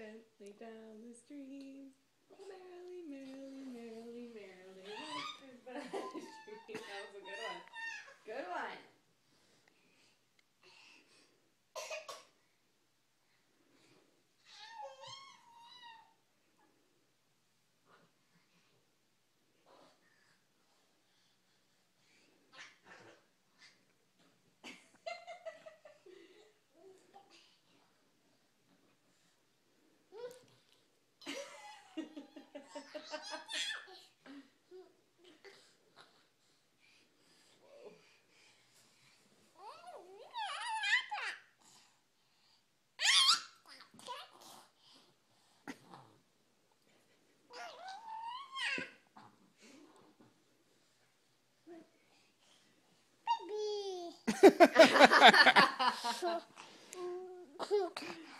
gently down the stream. Merrily, merrily, Baby.